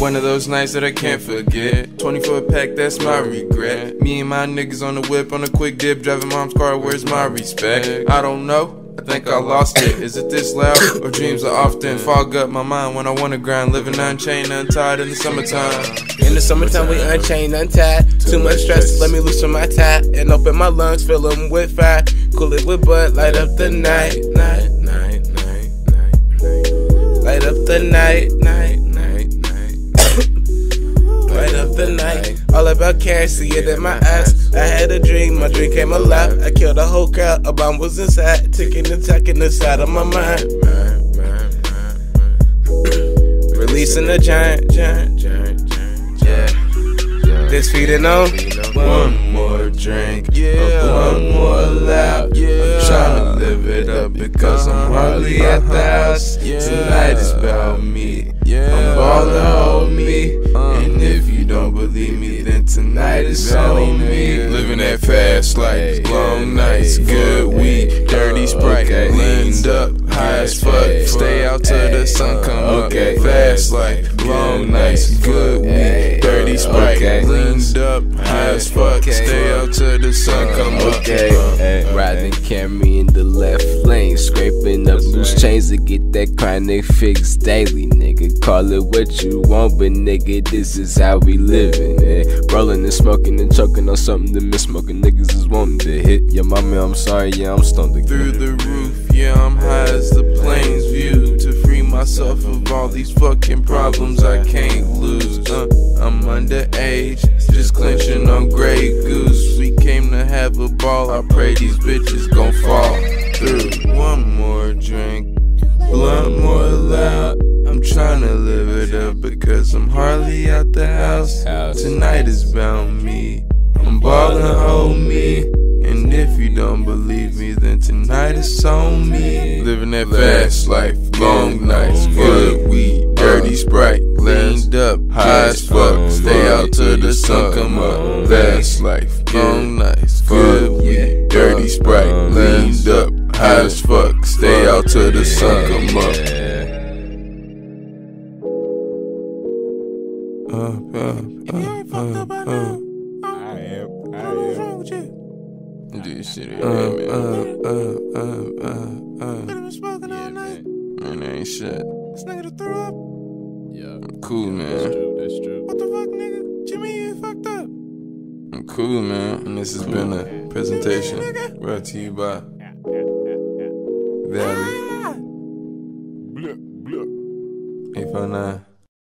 One of those nights that I can't forget. 24 pack, that's my regret. Me and my niggas on the whip on a quick dip, driving mom's car. Where's my respect? I don't know. I think I lost it. Is it this loud or dreams are often fog up my mind when I wanna grind, living unchained, untied in the summertime. In the summertime, we unchained, untied. Too much stress, let me loosen my tie. And open my lungs, fill them with fire. Cool it with bud, light up the night, night, night, night, night, night. Light up the night, night, night, about cash, see it in my eyes. I had a dream, my dream came alive. I killed a whole crowd, a bomb was inside. Ticking and tacking inside of my mind. Releasing a giant, giant, giant, giant, yeah. This feeding on One more drink, yeah. One more lap, yeah. I'm tryna live it up because I'm hardly at the house. Tonight is about me. I'm ballin' tonight is on me. Living that fast life, long nights, good weed, dirty sprite, leaned up, high as fuck. Stay out till the sun come up. Fast life, long nights, good weed, dirty sprite, leaned up, high as fuck. Stay out till the sun come up. Okay, hey, riding Camry in the left lane, scraping up chains to get that chronic fix daily, nigga. Call it what you want, but nigga, this is how we living. Eh? Rolling and smoking and choking on something that miss smoking niggas is wanting to hit. Yeah, mommy, I'm sorry, yeah, I'm stoned again. Through the roof, yeah, I'm high as the plains view. To free myself of all these fucking problems I can't lose. Uh, I'm underage, just clenching on Grey Goose. We came to ball, I pray these bitches gon' fall through. One more drink, blunt more loud. I'm tryna live it up because I'm hardly out the house. Tonight is about me. I'm ballin' on me. And if you don't believe me, then tonight is on me. Living that fast life, long nights, good weed, dirty sprite, leaned up, high as fuck. Stay out till the sun come up. Fast life, long nights, good weed, dirty sprite, leaned up, high as fuck. Stay out till the sun come up. Up, up, up, up, up. I am, I am. Do your shit again, man. Uh, uh, uh, uh, uh. been smoking all night. Man, that ain't shit. This nigga threw up. Yeah, I'm cool, man. That's true, that's true. What the fuck, nigga? I'm cool, man. And this has been a presentation brought to you by Valley Ah! 859.